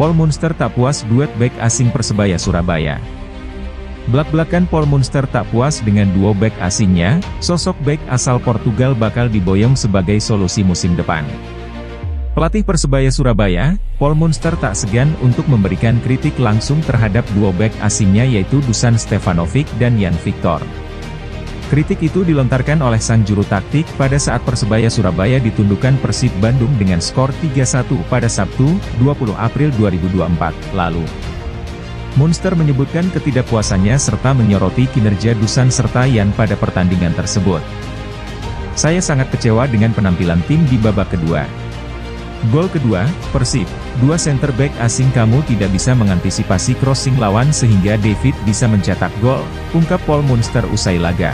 Paul Munster tak puas duet back asing Persebaya Surabaya. Belak-belakan Paul Munster tak puas dengan duo back asingnya, sosok back asal Portugal bakal diboyong sebagai solusi musim depan. Pelatih Persebaya Surabaya, Paul Munster tak segan untuk memberikan kritik langsung terhadap duo back asingnya yaitu Dusan Stefanovic dan Jan Victor. Kritik itu dilontarkan oleh sang juru taktik pada saat Persebaya Surabaya ditundukkan Persib Bandung dengan skor 3-1 pada Sabtu, 20 April 2024, lalu. Munster menyebutkan ketidakpuasannya serta menyoroti kinerja Dusan serta Yan pada pertandingan tersebut. Saya sangat kecewa dengan penampilan tim di babak kedua. Gol kedua, Persib, dua center back asing kamu tidak bisa mengantisipasi crossing lawan sehingga David bisa mencetak gol, ungkap Paul Munster usai laga.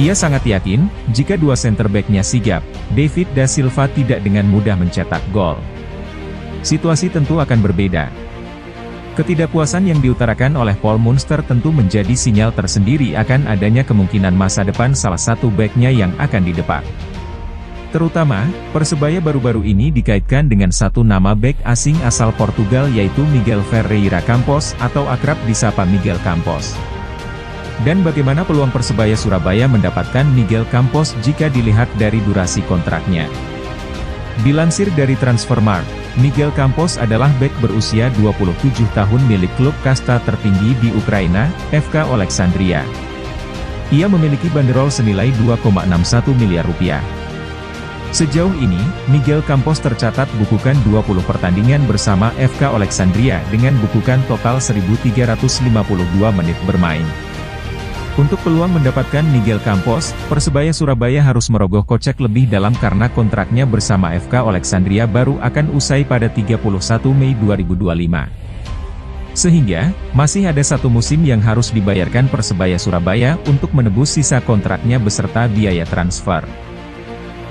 Ia sangat yakin, jika dua center back-nya sigap, David da Silva tidak dengan mudah mencetak gol. Situasi tentu akan berbeda. Ketidakpuasan yang diutarakan oleh Paul Munster tentu menjadi sinyal tersendiri akan adanya kemungkinan masa depan salah satu back-nya yang akan didepak. Terutama, Persebaya baru-baru ini dikaitkan dengan satu nama back asing asal Portugal yaitu Miguel Ferreira Campos atau akrab disapa Miguel Campos. Dan bagaimana peluang Persebaya Surabaya mendapatkan Miguel Campos jika dilihat dari durasi kontraknya? Dilansir dari Transfermarkt, Miguel Campos adalah bek berusia 27 tahun milik klub kasta tertinggi di Ukraina, FK Alexandria. Ia memiliki banderol senilai 2,61 miliar rupiah. Sejauh ini, Miguel Campos tercatat bukukan 20 pertandingan bersama FK Alexandria dengan bukukan total 1.352 menit bermain. Untuk peluang mendapatkan Miguel Campos, Persebaya Surabaya harus merogoh kocek lebih dalam karena kontraknya bersama FK Alexandria baru akan usai pada 31 Mei 2025. Sehingga, masih ada satu musim yang harus dibayarkan Persebaya Surabaya untuk menebus sisa kontraknya beserta biaya transfer.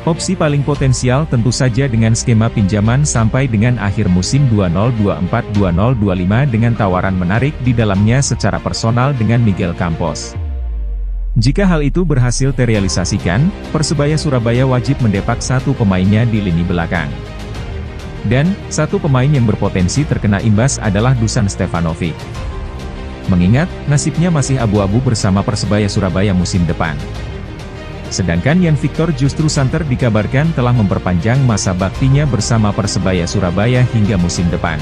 Opsi paling potensial tentu saja dengan skema pinjaman sampai dengan akhir musim 2024-2025 dengan tawaran menarik di dalamnya secara personal dengan Miguel Campos. Jika hal itu berhasil terrealisasikan, Persebaya Surabaya wajib mendepak satu pemainnya di lini belakang. Dan, satu pemain yang berpotensi terkena imbas adalah Dusan Stefanovic. Mengingat, nasibnya masih abu-abu bersama Persebaya Surabaya musim depan. Sedangkan Yan Victor justru santer dikabarkan telah memperpanjang masa baktinya bersama Persebaya Surabaya hingga musim depan.